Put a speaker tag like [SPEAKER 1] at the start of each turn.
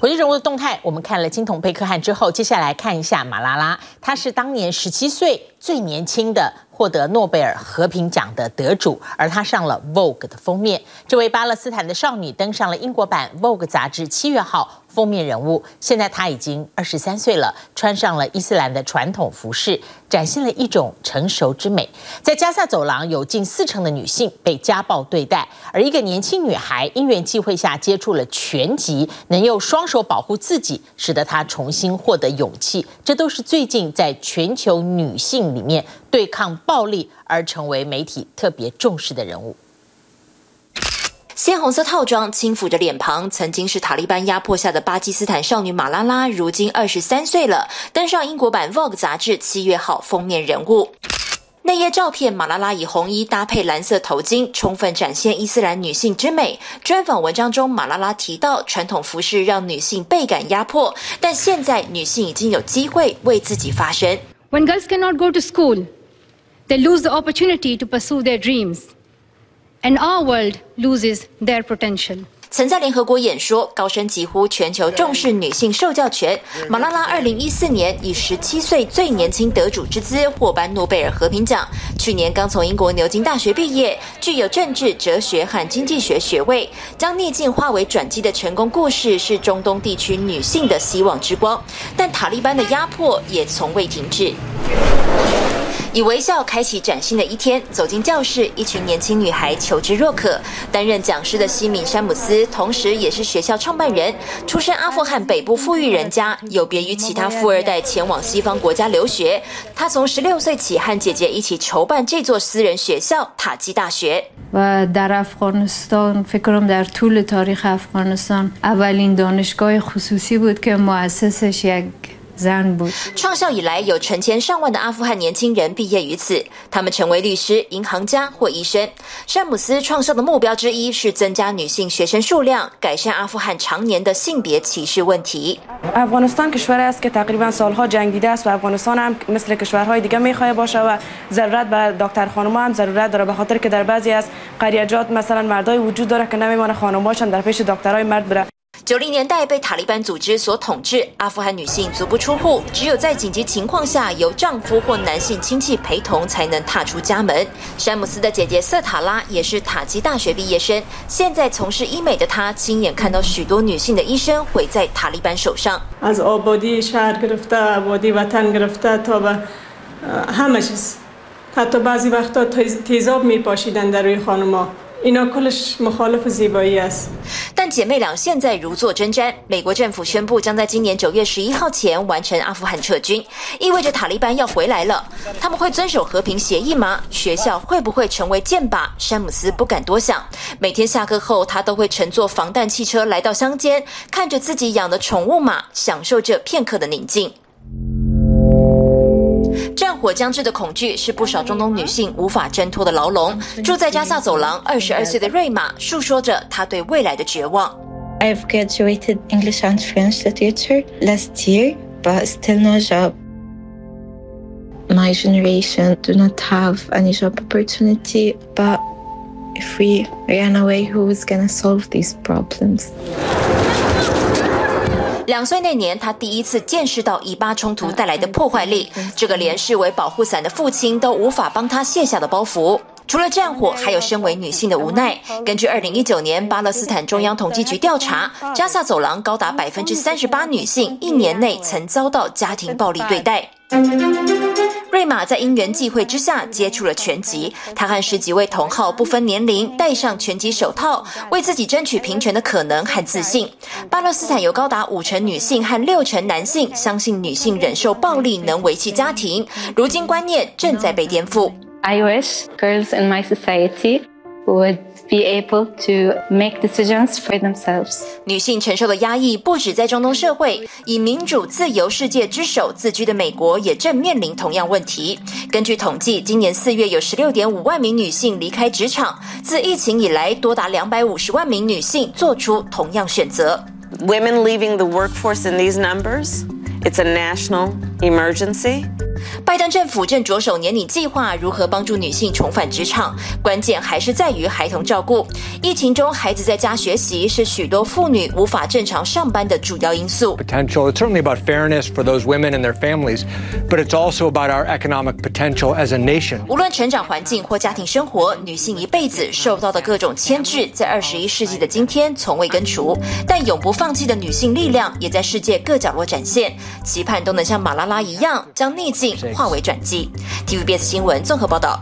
[SPEAKER 1] 国际人物的动态，我们看了金童贝克汉之后，接下来看一下马拉拉，她是当年十七岁最年轻的获得诺贝尔和平奖的得主，而她上了 Vogue 的封面。这位巴勒斯坦的少女登上了英国版 Vogue 杂志七月号。封面人物，现在她已经二十三岁了，穿上了伊斯兰的传统服饰，展现了一种成熟之美。在加萨走廊，有近四成的女性被家暴对待，而一个年轻女孩因缘际会下接触了拳击，能用双手保护自己，使得她重新获得勇气。这都是最近在全球女性里面对抗暴力而成为媒体特别重视的人物。
[SPEAKER 2] 鲜红色套装轻抚着脸庞，曾经是塔利班压迫下的巴基斯坦少女马拉拉，如今二十三岁了，登上英国版 Vogue 杂志七月号封面人物。内页照片，马拉拉以红衣搭配蓝色头巾，充分展现伊斯兰女性之美。专访文章中，马拉拉提到，传统服饰让女性倍感压迫，但现在女性已经有机会为自己发声。
[SPEAKER 3] When girls cannot go to school, they lose the opportunity to pursue their dreams. and our world loses their potential.
[SPEAKER 2] 曾在联合国演说，高声疾呼全球重视女性受教权。马拉拉二零一四年以十七岁最年轻得主之姿获颁诺贝尔和平奖。去年刚从英国牛津大学毕业，具有政治、哲学和经济学学位。将逆境化为转机的成功故事，是中东地区女性的希望之光。但塔利班的压迫也从未停止。以微笑开启崭新的一天。走进教室，一群年轻女孩求知若渴。担任讲师的西敏·山姆斯，同时也是学校创办人。出身阿富汗北部富裕人家，有别于其他富二代前往西方国家留学。他从十六岁起和姐姐一起筹办这座私人学校——塔基大学。创校以来，有成千上万的阿富汗年轻人毕业于此，他们成为律师、银行家或医生。詹姆斯创校的目标之一是增加女性学生数量，改善阿富汗常年的性别歧视问题。
[SPEAKER 4] افغانستان کشوری است که تقریبا سالها جنگ دیده است و افغانستان هم مثل کشورهای دیگه میخواد باشه و ضرورت به دکتر خانم هم ضرورت داره به خاطر که در بعضی از قریجات مثلا مردای وجود داره که نمیمونه خانم‌هاشون در پیش دکترای مرد بره
[SPEAKER 2] 九零年代被塔利班组织所统治，阿富汗女性足不出户，只有在紧急情况下由丈夫或男性亲戚陪同才能踏出家门。詹姆斯的姐姐瑟塔拉也是塔吉大学毕业生，现在从事医美的她，亲眼看到许多女性的医生毁在塔利班手上。但姐妹俩现在如坐针毡。美国政府宣布将在今年九月十一号前完成阿富汗撤军，意味着塔利班要回来了。他们会遵守和平协议吗？学校会不会成为箭靶？詹姆斯不敢多想。每天下课后，他都会乘坐防弹汽车来到乡间，看着自己养的宠物马，享受这片刻的宁静。战火将至的恐惧是不少中东女性无法挣脱的牢笼。住在加萨走廊二十二岁的瑞玛诉说着她对未来的绝望。
[SPEAKER 5] I've graduated English and French literature last year, but still no job. My generation do not have any job opportunity, but if we ran away, who is gonna solve these problems?
[SPEAKER 2] 两岁那年，他第一次见识到以巴冲突带来的破坏力，这个连视为保护伞的父亲都无法帮他卸下的包袱。除了战火，还有身为女性的无奈。根据二零一九年巴勒斯坦中央统计局调查，加萨走廊高达百分之三十八女性一年内曾遭到家庭暴力对待。瑞玛在因缘际会之下接触了拳击，他和十几位同好不分年龄戴上拳击手套，为自己争取平权的可能和自信。巴勒斯坦有高达五成女性和六成男性相信女性忍受暴力能维系家庭，如今观念正在被颠覆。
[SPEAKER 5] I wish girls in my society would. be able to make decisions for themselves。
[SPEAKER 2] 女性承受的压抑不止在中东社会，以民主自由世界之首自居的美国也正面临同样问题。根据统计，今年四月有十六点五万名女性离开职场，自疫情以来，多达两百五十万名女性做出同样选择。
[SPEAKER 6] Women leaving the workforce in these numbers, it's a national emergency.
[SPEAKER 2] 拜登政府正着手年拟计划，如何帮助女性重返职场，关键还是在于孩童照顾。疫情中，孩子在家学习是许多妇女无法正常上班的主要因素。
[SPEAKER 6] Potential. It's certainly about fairness for those women and their families, but it's also about our economic potential as a nation.
[SPEAKER 2] 无论成长环境或家庭生活，女性一辈子受到的各种牵制，在二十一世纪的今天从未根除。但永不放弃的女性力量，也在世界各角落展现。期盼都能像马拉拉一样，将逆境化为转机。TVBS 新闻综合报道。